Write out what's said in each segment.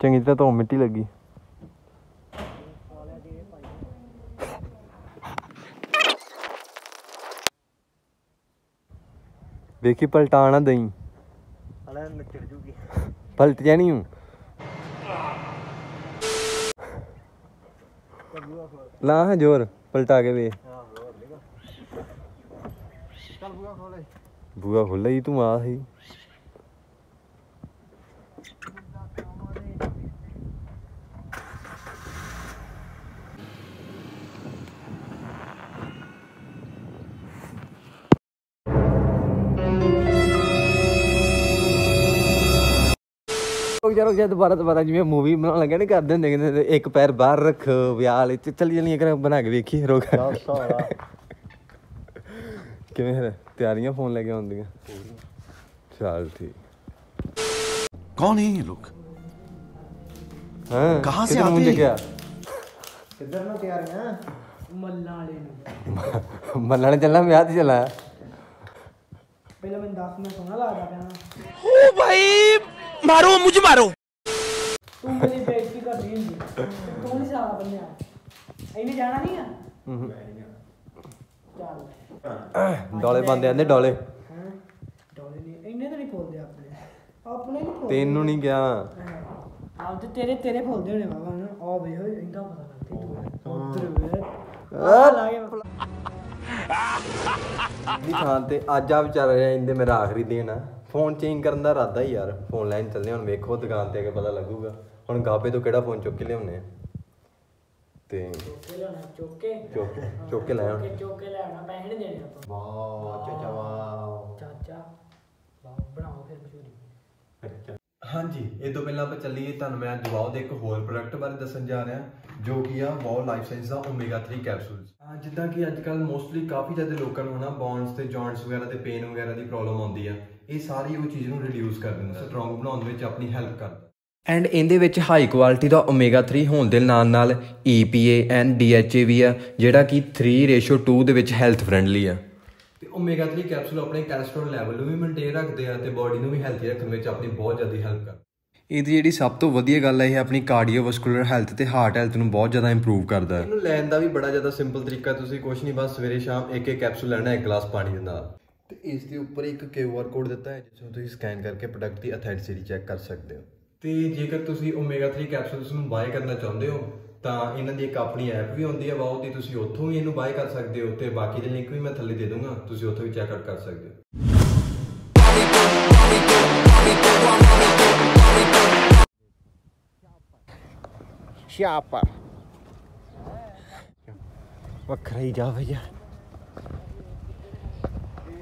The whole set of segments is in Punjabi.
ਚੰਗੀ ਤਰ੍ਹਾਂ ਧੋ ਮਿੱਟੀ ਲੱਗੀ। ਵੇਖੀ ਪਲਟਾ ਨਾ ਦਈ ਹਲੇ ਨੱਚੜ ਜੂਗੀ। ਪਲਟ ਜਾਣੀ ਹੂੰ। ਲਾ ਹਾਂ ਜ਼ੋਰ ਪਲਟਾ ਕੇ ਵੇ ਹਾਂ ਹੋਰ ਲੇਗਾ ਚੱਲ ਬੂਆ ਖੋਲੇ ਬੂਆ ਖੁੱਲਾ ਹੀ ਤੂੰ ਆ ਸੀ ਉਹ ਯਾਰ ਜਦ ਦੁਬਾਰਾ ਦੁਬਾਰਾ ਜਿਵੇਂ ਮੂਵੀ ਬਣਾਉਣ ਲੱਗਿਆ ਨਾ ਕਰਦੇ ਹੁੰਦੇ ਕਹਿੰਦੇ ਇੱਕ ਪੈਰ ਬਾਹਰ ਰੱਖ ਵਿਆਲ ਇੱਥੇ ਚੱਲੀ ਚੱਲੀ ਕਰ ਬਣਾ ਕੇ ਵੇਖੀ ਰੋਕ ਕਿਵੇਂ ਹੈ ਤਿਆਰੀਆਂ ਫੋਨ ਲੈ ਕੇ ਆਉਂਦੀਆਂ ਚਲ ਠੀਕ। ਕੌਣ ਹੈ ਇਹ ਲੋਕ? ਹਾਂ ਕਹਾਂ ਸੇ ਆਤੇ ਹੈ? ਕਿੱਧਰ ਨੂੰ ਤਿਆਰੀਆਂ? ਮੱਲਾਂ ਵਾਲੇ ਨੂੰ। ਮੱਲਾਂ ਚੱਲਣਾ ਵਿਆਹ ਤੇ ਚੱਲਾਂ ਪਹਿਲਾਂ ਮੈਂ 10 ਮਿੰਟ ਸੋਣਾ ਲੱਗਦਾ ਪਿਆ। ਓ ਭਾਈ! मारो मुझे मारो ਤੂੰ ਮੇਰੀ ਬੇਇੱਜ਼ਤੀ ਕਰਦੀ ਹੁੰਦੀ ਤੂੰ ਨਹੀਂ ਸਾਲਾ ਬੰਨਿਆ ਇਹਨੇ ਜਾਣਾ ਨਹੀਂ ਆ ਚੱਲ ਡੋਲੇ ਬੰਦੇ ਆਂਦੇ ਡੋਲੇ ਹਾਂ ਡੋਲੇ ਨਹੀਂ ਇਹਨੇ ਤਾਂ ਨਹੀਂ ਫੋਲਦੇ ਆਪਣੇ ਆਪਣੇ ਨਹੀਂ ਫੋਲਦੇ ਤੈਨੂੰ ਨਹੀਂ ਗਿਆ ਆਪ ਤੇ ਤੇਰੇ ਤੇਰੇ ਫੋਲਦੇ ਹੋਣੇ ਬਾਬਾ ਨਾ ਆ ਵੇ ਹੋਏ ਇੰਦਾ ਪਤਾ ਲੱਗਦੀ ਤੂੰ ਉਧਰ ਵੇ ਆ ਲਾ ਗਿਆ ਦੀ ਥਾਂ ਤੇ ਅੱਜ ਆ ਵਿਚਾਰ ਰਿਹਾ ਇੰਦੇ ਮੇਰਾ ਆਖਰੀ ਦਿਨ ਆ ਫੋਨ ਚੇਂਜ ਕਰਨ ਦਾ ਇਰਾਦਾ ਹੀ ਯਾਰ। ਫੋਨ ਲੈਣ ਚੱਲੇ ਹੁਣ ਵੇਖੋ ਦੁਕਾਨ ਤੇ ਆ ਕੇ ਪਤਾ ਲੱਗੂਗਾ। ਹੁਣ ਗਾਬੇ ਤੋਂ ਕਿਹੜਾ ਫੋਨ ਚੁੱਕ ਕੇ ਲਿਆਉਣੇ ਆ? ਤੇ ਚੁੱਕ ਲੈਣਾ ਚੁੱਕ ਕੇ? ਚੁੱਕ ਚੁੱਕ ਕੇ ਲੈ ਆਉਣ। ਚੁੱਕ ਕੇ ਚੁੱਕ ਕੇ ਲੈਣਾ ਪੈਸੇ ਨਹੀਂ ਦੇਣੇ ਆਪਾਂ। ਵਾਹ ਚਾਚਾ ਵਾਹ। ਚਾਚਾ ਬਾਬਾ ਬਣਾਓ ਫਿਰ ਮਸ਼ਹੂਰੀ। ਹਾਂਜੀ ਇਹ ਤੋਂ ਪਹਿਲਾਂ ਆਪਾਂ ਚੱਲੀਏ ਤੁਹਾਨੂੰ ਮੈਂ ਅੱਜ ਵਾਓ ਦੇ ਇੱਕ ਹੋਰ ਪ੍ਰੋਡਕਟ ਬਾਰੇ ਦੱਸਣ ਜਾ ਰਿਹਾ ਜੋ ਕਿ ਆ ਵਾਓ ਲਾਈਫ ਸਾਇੰਸ ਦਾ ਓਮੇਗਾ 3 ਕੈਪਸੂਲਸ ਜਿੱਦਾਂ ਕਿ ਅੱਜ ਕੱਲ ਮੋਸਟਲੀ ਕਾਫੀ ਜ਼ਿਆਦਾ ਲੋਕਾਂ ਨੂੰ ਹਨਾ ਬੌਨਸ ਤੇ ਜੌਇੰਟਸ ਵਗੈਰਾ ਤੇ ਪੇਨ ਵਗੈਰਾ ਦੀ ਪ੍ਰੋਬਲਮ ਆਉਂਦੀ ਆ। ਇਹ ਸਾਰੀ ਉਹ ਚੀਜ਼ ਨੂੰ ਰਿਡਿਊਸ ਕਰ ਦਿੰਦਾ ਸਟਰੋਂਗ ਬਣਾਉਣ ਵਿੱਚ ਆਪਣੀ ਹੈਲਪ ਕਰਦਾ ਐਂਡ ਇਹਦੇ ਵਿੱਚ ਹਾਈ ਕੁਆਲਿਟੀ ਦਾ ਓਮੇਗਾ 3 ਹੋਣ ਦੇ ਨਾਲ ਨਾਲ EPA ਐਂਡ DHA ਵੀ ਆ ਜਿਹੜਾ ਕਿ 3:2 ਦੇ ਵਿੱਚ ਹੈਲਥ ਫ੍ਰੈਂਡਲੀ ਆ। ਤੇ ਓਮੇਗਾ 3 ਕੈਪਸੂਲ ਆਪਣੇ ਕੋਲੇਸਟ੍ਰੋਲ ਲੈਵਲ ਨੂੰ ਵੀ ਮੇਨਟੇਨ ਰੱਖਦੇ ਆ ਤੇ ਬਾਡੀ ਨੂੰ ਵੀ ਹੈਲਥੀ ਰੱਖਣ ਵਿੱਚ ਆਪਣੀ ਬਹੁਤ ਜ਼ਿਆਦਾ ਹੈਲਪ ਕਰਦੇ ਇਹਦੀ ਜਿਹੜੀ ਸਭ ਤੋਂ ਵਧੀਆ ਗੱਲ ਹੈ ਇਹ ਆਪਣੀ ਕਾਰਡੀਓਵਾਸਕੂਲਰ ਹੈਲਥ ਤੇ ਹਾਰਟ ਹੈਲਥ ਨੂੰ ਬਹੁਤ ਜ਼ਿਆਦਾ ਇੰਪਰੂਵ ਕਰਦਾ। ਹੈ ਇਹਨੂੰ ਲੈਣ ਦਾ ਵੀ ਬੜਾ ਜ਼ਿਆਦਾ ਸਿੰਪਲ ਤਰੀਕਾ ਤੁਸੀਂ ਕੁਝ ਨਹੀਂ ਬਸ ਸਵੇਰੇ ਸ਼ਾਮ ਇੱਕ ਇੱਕ ਕੈਪਸੂਲ ਲੈਣਾ ਇੱਕ ਗਲਾਸ ਪਾਣੀ ਦੇ ਨਾਲ। ਤੇ ਇਸ ਦੇ ਉੱਪਰ ਇੱਕ QR ਕੋਡ ਦਿੱਤਾ ਹੈ ਜਿਸ ਨੂੰ ਤੁਸੀਂ ਸਕੈਨ ਕਰਕੇ ਪ੍ਰੋਡਕਟ ਦੀ ਅਥੈਂਟਿਸਿਟੀ ਚੈੱਕ ਕਰ ਸਕਦੇ ਹੋ। ਤੇ ਜੇਕਰ ਤੁਸੀਂ ਓਮੇਗਾ 3 ਕੈਪਸੂਲਸ ਨੂੰ ਬਾਏ ਕਰਨਾ ਚਾਹੁੰਦੇ ਹੋ ਤਾਂ ਇਹਨਾਂ ਦੀ ਇੱਕ ਆਪਣੀ ਐਪ ਵੀ ਹੁੰਦੀ ਹੈ ਬਾਉ ਦੀ ਤੁਸੀਂ ਉੱਥੋਂ ਵੀ ਇਹਨੂੰ ਬਾਏ ਕਰ ਸਕਦੇ ਹੋ ਤੇ ਬਾਕੀ ਦੇ ਲਿੰਕ ਵੀ ਮੈਂ ਥੱਲੇ ਦੇ ਦੂੰਗਾ ਤੁਸੀਂ ਉੱਥੋਂ ਵੀ ਚੈੱਕ ਆਊਟ ਕਰ ਸਕਦੇ ਹੋ। ਸ਼ਾਪਰ ਵੱਖਰਾ ਹੀ ਜਾ ਭਈਆ।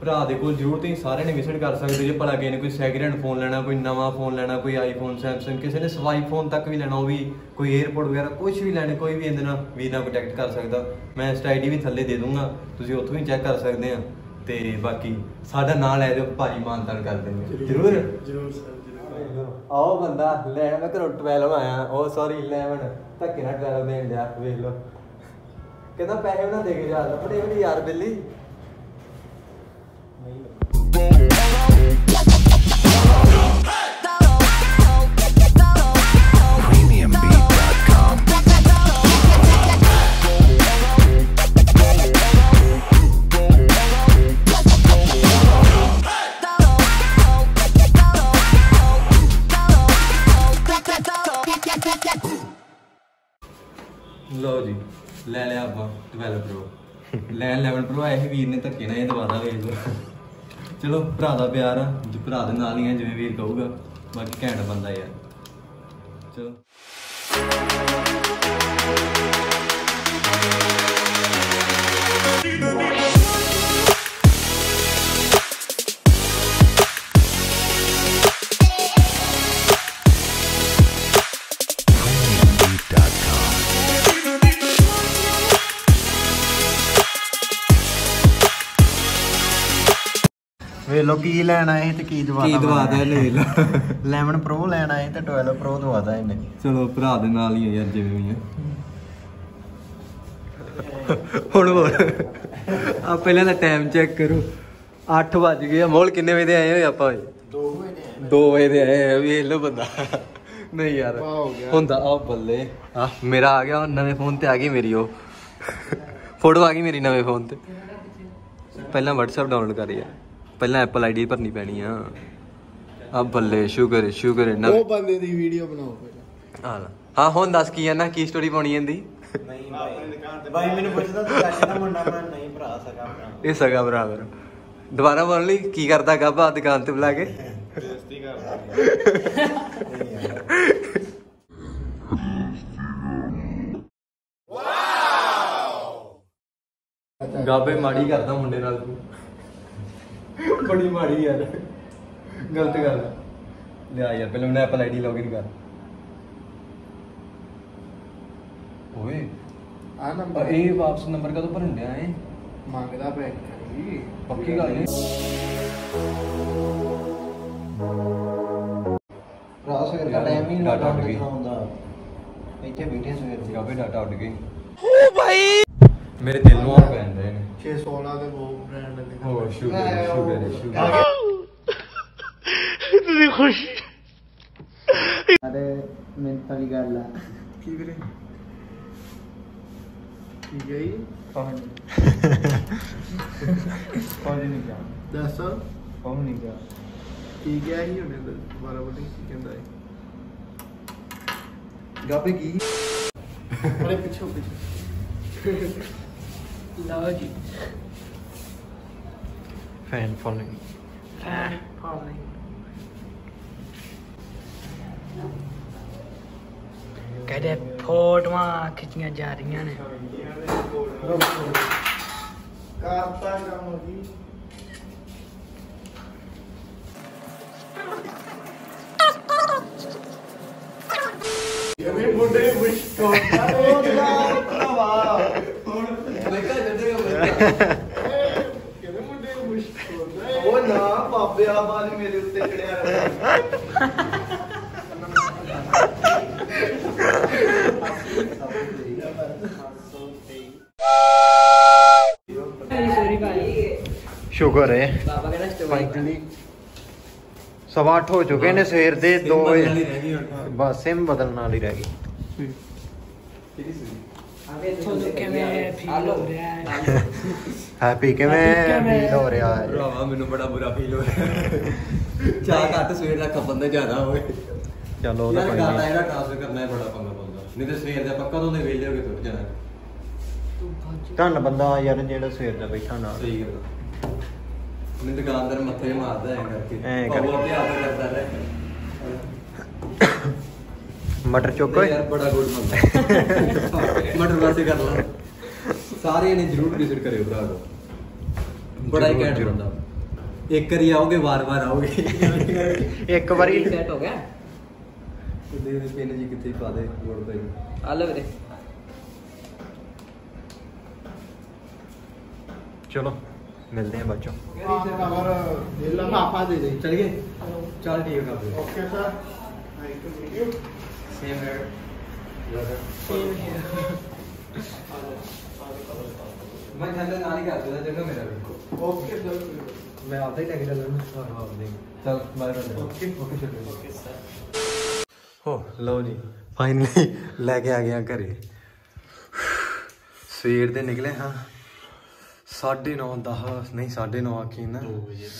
ਭਰਾ ਦੇ ਕੋਲ ਜ਼ਰੂਰ ਤੁਸੀਂ ਸਾਰਿਆਂ ਨੇ ਵਿਜ਼ਿਟ ਕਰ ਸਕਦੇ ਜੇ ਭਲਾ ਕਿਸੇ ਨੇ ਕੋਈ ਸੈਕਿੰਡ ਹੈਂਡ ਫੋਨ ਲੈਣਾ ਕੋਈ ਨਵਾਂ ਫੋਨ ਲੈਣਾ ਕੋਈ ਆਈਫੋਨ ਸੈਮਸੰਗ ਕਿਸੇ ਨੇ ਸਵਾਈ ਫੋਨ ਤੱਕ ਵੀ ਲੈਣਾ ਉਹ ਵੀ ਕੋਈ 에어ਪੋਰਟ ਵਗੈਰਾ ਕੁਝ ਵੀ ਲੈਣੇ ਕੋਈ ਵੀ ਇਹਦੇ ਨਾਲ ਵੀ ਨਾਲ ਕੰਟੈਕਟ ਕਰ ਸਕਦਾ। ਮੈਂ ਇੰਸਟਾ ਆਈਡੀ ਵੀ ਥੱਲੇ ਦੇ ਦੂੰਗਾ ਤੁਸੀਂ ਉੱਥੋਂ ਵੀ ਚੈੱਕ ਕਰ ਸਕਦੇ ਆ। ਤੇ ਬਾਕੀ ਸਾਡਾ ਨਾਂ ਲੈ ਦਿਓ ਭਾਜੀ ਮਾਨਤਾਨ ਕਰ ਦੇਣਗੇ ਜ਼ਰੂਰ? ਜ਼ਰੂਰ ਸਰ। ਆਓ ਬੰਦਾ ਲੈਣ, ਮੈਂ ਘਰੋਂ 12 ਆਇਆ। ਉਹ ਸੌਰੀ 11 ਧੱਕੇ ਨਾਲ 12 ਦੇਣ ਦਿਆ ਵੇਖ ਲਓ। ਕਹਿੰਦਾ ਪੈਸੇ ਉਹਨਾਂ ਦੇ ਕੇ ਜਾ ਲੱਭੜੇ ਵੀ ਯਾਰ, ਬਿੱਲੀ। ਲਓ ਜੀ, ਲੈ ਲਿਆ ਆਪਾਂ 12 ਪ੍ਰੋ ਲੈ 11 ਪ੍ਰੋ ਆਇਆ ਸੀ ਵੀਰ ਨੇ ਧੱਕੇ ਨਾਲ ਇਹ ਦਵਾਦਾ ਵੇਚ ਲਓ। ਚਲੋ, ਭਰਾ ਦਾ ਪਿਆਰ ਆ, ਭਰਾ ਦੇ ਨਾਲ ਹੀ ਆ, ਜਿਵੇਂ ਵੀਰ ਕਹੂਗਾ। ਬਾਕੀ ਘੈਂਟ ਬੰਦਾ ਯਾਰ। ਚਲੋ। ਵੇ ਲੋ ਕੀ ਲੈਣ ਆਏ ਤੇ ਕੀ ਦਵਾਦਾ ਕੀ ਦਵਾਦਾ ਲੈ ਲਾ 11 ਪ੍ਰੋ ਲੈਣ ਆਏ ਤੇ 12 ਪ੍ਰੋ ਦਵਾਦਾ ਇਹਨੇ ਚਲੋ ਭਰਾ ਦੇ ਨਾਲ ਹੀ ਆ ਯਾਰ ਜਿਵੇਂ ਵੀ ਆ। ਹੁਣ ਹੋਰ। ਆ ਪਹਿਲਾਂ ਦਾ ਟਾਈਮ ਚੈੱਕ ਕਰੋ। 8 ਵੱਜ ਗਏ ਆ। ਮੋਲ ਕਿੰਨੇ ਵਜੇ ਦੇ ਆਏ ਹੋਏ ਆਪਾਂ? 2 ਵਜੇ 2 ਵਜੇ ਦੇ ਆਏ ਆ। ਵੇਖ ਲਓ ਬੰਦਾ। ਨਹੀਂ ਯਾਰ ਹੁੰਦਾ ਆ ਬੱਲੇ। ਆ ਮੇਰਾ ਆ ਗਿਆ ਨਵੇਂ ਫੋਨ ਤੇ ਆ ਗਈ ਮੇਰੀ ਉਹ। ਫੋਟੋ ਆ ਗਈ ਮੇਰੀ ਨਵੇਂ ਫੋਨ ਤੇ। ਪਹਿਲਾਂ WhatsApp ਡਾਊਨਲੋਡ ਕਰੀ ਆ। ਪਹਿਲਾਂ Apple ID ਭਰਨੀ ਪੈਣੀ ਆ। ਆ ਬੱਲੇ ਸ਼ੁਕਰ ਹੈ, ਸ਼ੁਕਰ ਹੈ ਨਵੇਂ ਬੰਦੇ ਦੀ ਵੀਡੀਓ ਬਣਾਓ ਪਹਿਲਾਂ ਹਾਂ ਲੈ। ਹਾਂ ਹੁਣ ਦੱਸ ਕੀ ਆ ਨਾ ਕੀ ਸਟੋਰੀ ਪਾਉਣੀ ਇਹਦੀ? ਬਾਈ। ਮੈਨੂੰ ਪੁੱਛਦਾ ਤੂੰ ਚਾਚੇ ਦਾ ਮੁੰਡਾ ਮੈਂ ਨਹੀਂ ਭਰਾ ਸਕਾ ਭਰਾ। ਇਹ ਸਗਾ ਬਰਾਬਰ ਦੁਬਾਰਾ ਬੋਲ ਲਈ ਕੀ ਕਰਦਾ ਗੱਬਾ ਦੁਕਾਨ ਤੇ ਬੁਲਾ ਕੇ? ਗਾਬੇ ਮਾੜੀ ਕਰਦਾ ਮੁੰਡੇ ਨਾਲ ਤੂੰ। ਬੜੀ ਮਾੜੀ ਯਾਰ ਗਲਤ ਗੱਲ। ਆ। ਲਿਆ ਯਾਰ ਪਹਿਲਾਂ ਮੈਂ ਐਪਲ ਆਈਡੀ ਲੌਗਇਨ ਕਰ। ਓਏ ਆ ਆ ਨੰਬਰ ਇਹ ਵਾਪਸ ਨੰਬਰ ਕਦੋਂ ਭਰਨ ਡਿਆ ਏ ਮੰਗਦਾ ਪੈਕ ਕਰੀ ਪੱਕੀ ਗੱਲ ਏ। ਭਰਾ ਸਵੇਰ ਦਾ ਟਾਈਮ ਹੀ ਨਹੀਂ ਡਾਟਾ ਲੱਗਦਾ ਉੱਡ ਗਈ। ਹੁੰਦਾ ਇੱਥੇ ਬੈਠੇ ਸਵੇਰ ਦੇ। ਗਾਬੇ ਡਾਟਾ ਉੱਡ ਗਈ। ਮੇਰੇ ਦਿਲ ਨੂੰ ਆ ਪੈਂਦੇ ਨੇ। 616 ਦੇ ਉਹ ਬ੍ਰਾਂਡ ਦੇ ਹੋ ਸ਼ੁਕਰ ਹੈ, ਸ਼ੁਕਰ ਹੈ, ਸ਼ੁਕਰ ਹੈ। ਅਰੇ ਮਿੰਟ ਵਾਲੀ ਗੱਲ ਆ। ਕੀ ਵੀਰੇ? ਠੀਕ ਹੈ ਜੀ ਪਹੁੰਚ ਨਹੀਂ ਗਿਆ। ਦੱਸ। ਪਹੁੰਚ ਨਹੀਂ ਗਿਆ। ਕੀ ਗਿਆ ਹੀ ਉਹਨੇ ਦੁਬਾਰਾ ਬੋਲੀ ਕੀ ਕਹਿੰਦਾ ਹੈ ਗਾਬੇ ਕੀ? ਬੜੇ ਪਿੱਛੇ ਪਿੱਛੇ। ਲਓ ਜੀ ਫੈਨ ਫੋਲੋਇੰਗ ਫੈਨ ਫਾਲੋਇੰਗ ਕਹਿੰਦੇ ਫੋਟੋਆਂ ਖਿੱਚੀਆਂ ਜਾ ਰਹੀਆਂ ਨੇ ਕਰਤਾ ਕੰਮ ਜੀ ਇਹ ਮੁੰਡੇ ਮੁਸ਼ਕ ਹੁੰਦਾ ਉਹ ਨਾ ਭਰਾਵਾ ਕਹਿੰਦੇ ਮੁੰਡੇ ਮੁਸ਼ਕ ਹੁੰਦਾ ਉਹ ਨਾ ਬਾਬੇ ਆ ਬਾਜ ਮੇਰੇ ਉੱਤੇ ਚੜਿਆ ਰਿਹਾ ਸੋਰੀ ਭਾਈ ਸ਼ੁਕਰ ਹੈ ਬਾਬਾ ਕਹਿੰਦਾ ਸਟੋਰੀ ਫਾਈਨਲੀ ਸਵਾ ਅੱਠ ਹੋ ਚੁੱਕੇ ਨੇ ਸਵੇਰ ਦੇ 2 ਰਹਿ ਵਜੇ ਬਸ ਸਿਮ ਬਦਲਣ ਵਾਲੀ ਰਹਿ ਗਈ। ਕਿਹੜੀ ਸੀ? ਤੁਹਾਨੂੰ ਕਿਵੇਂ ਫੀਲ ਹੋ ਰਿਹਾ ਹੈ? ਹੈਪੀ ਕਿਵੇਂ ਕਿਵੇਂ? ਫੀਲ ਹੋ ਰਿਹਾ ਹੈ? ਭਰਾਵਾ ਮੈਨੂੰ ਬੜਾ ਬੁਰਾ ਫੀਲ ਹੋ ਰਿਹਾ ਚਾਹ ਘੱਟ ਸਵੇਰ ਦਾ ਖਪਨ ਦਾ ਜ਼ਿਆਦਾ ਹੋਵੇ। ਚਲੋ ਉਹਦਾ ਯਾਰ ਕੋਈ ਗਾਤਾ ਨਹੀਂ। ਇਹਦਾ ਟ੍ਰਾਂਸਫਰ ਕਰਨਾ ਹੈ ਬੜਾ ਪੰਗਾ ਪਾਉਂਦਾ। ਨਹੀਂ ਤੇ ਸਵੇਰ ਦੇ ਆਪਾਂ ਕਦੋਂ ਦੇ ਵੇਲੇ ਹੋ ਕੇ ਟੁੱਟ ਜਾਣਾ? ਧੰਨ ਬੰਦਾ ਯਾਰ ਜਿਹੜਾ ਸਵੇਰ ਦਾ ਬੈਠਾ ਨਾਲ ਸਹੀ ਗੱਲ ਮੈਨੂੰ ਦੁਕਾਨਦਾਰ ਮੱਥੇ ਮਾਰਦਾ ਐ ਕਰਕੇ। ਐਂ ਕਰਕੇ। ਬਹੁਤ ਧਿਆਨ ਕਰਦਾ ਰਹਿ ਮਟਰ ਚੁੱਕ ਨਹੀਂ ਓਏ ਯਾਰ ਬੜਾ ਗੁੱਡ ਬੰਦਾ ਮਟਰ ਵਾਸੇ ਕਰ ਲਾ ਸਾਰੇ ਨੇ ਜਰੂਰ ਵਿਜ਼ਿਟ ਕਰਿਓ ਭਰਾ ਕੋ ਬੜਾ ਹੀ ਜ਼ਰੂਰ, ਘੈਂਟ ਜ਼ਰੂਰ। ਬੰਦਾ ਇੱਕ ਵਾਰੀ ਆਓਗੇ ਵਾਰ-ਵਾਰ ਆਓਗੇ ਇੱਕ ਵਾਰੀ ਸੈਟ ਹੋ ਗਿਆ ਦੇ ਦੇ ਪਿੰਨ ਜੀ ਕਿੱਥੇ ਪਾ ਦੇ ਲੋੜ ਪਈ ਆ ਲਓ ਵੀਰੇ ਚਲੋ ਮਿਲਦੇ ਹਾਂ ਬੱਚੋ ਕਵਰ ਇਹ ਲਫਾਫਾ ਦੇ ਦੇ ਚਲ ਗਏ ਚੱਲ ਠੀਕ ਹੈ ਕਰ okay sir nice to meet you same ਹੈ ਮੈਂ ਥੱਲੇ ਨਾਲ ਹੀ ਕਰ ਦਿੰਦਾ ਜਗ੍ਹਾ ਮੇਰਾ ਵੀ ਓਕੇ ਸਰ ਮੈਂ ਆਪਦਾ ਹੀ ਲੈ ਕੇ ਚੱਲਣਾ ਹਾਂ ਹਾਂ ਆਪਦਾ ਹੀ। ਚਲ ਬਾਏ ਬਾਏ ਓਕੇ ਓਕੇ ਚਲੋ ਓਕੇ ਹੋ ਲਓ ਜੀ ਫਾਈਨਲੀ ਲੈ ਕੇ ਆ ਗਿਆ ਘਰੇ। ਸਵੇਰ ਦੇ ਨਿਕਲੇ ਹਾਂ। 9:30 10 ਨਹੀਂ 9:30 ਆਖੀ ਨਾ।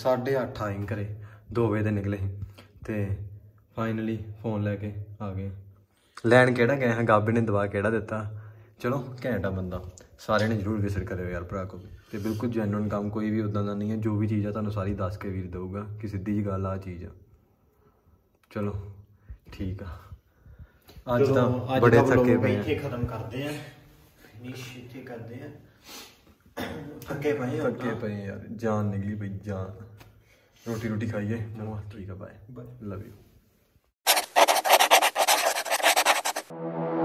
8:30 ਆਏ ਘਰੇ। 2 ਵਜੇ ਦੇ ਨਿਕਲੇ ਸੀ। ਤੇ ਫਾਈਨਲੀ ਫੋਨ ਲੈ ਕੇ ਆ ਗਏ। ਲੈਣ ਕਿਹੜਾ ਗਏ ਹਾਂ ਗਾਬੇ ਨੇ ਦਵਾ ਕਿਹੜਾ ਦਿੱਤਾ? ਚਲੋ ਘੈਂਟ ਆ ਬੰਦਾ। ਸਾਰਿਆਂ ਨੇ ਜਰੂਰ ਵਿਜ਼ਿਟ ਕਰਿਓ ਯਾਰ ਭਰਾ ਕੋ ਤੇ ਬਿਲਕੁਲ ਜੈਨੂਇਨ ਕੰਮ ਕੋਈ ਵੀ ਉਦਾਂ ਦਾ ਨਹੀਂ ਹੈ ਜੋ ਵੀ ਚੀਜ਼ ਆ ਤੁਹਾਨੂੰ ਸਾਰੀ ਦੱਸ ਕੇ ਵੀਰ ਦਊਗਾ ਕਿ ਸਿੱਧੀ ਜੀ ਗੱਲ ਆ ਚੀਜ਼ ਆ। ਚਲੋ ਠੀਕ ਆ। ਅੱਜ ਤਾਂ ਬੜੇ ਥੱਕੇ ਪਏ ਆ। ਖਤਮ ਕਰਦੇ ਆ। ਫਿਨਿਸ਼ ਇੱਥੇ ਕਰਦੇ ਆ। ਥੱਕੇ ਪਏ ਹੋ ਥੱਕੇ ਪਏ ਯਾਰ ਜਾਨ ਨਿਕਲੀ ਪਈ ਜਾਨ। ਰੋਟੀ ਰੋਟੀ ਖਾਈਏ ਹੱਥ ਠੀਕ ਆ bye love you Thank you.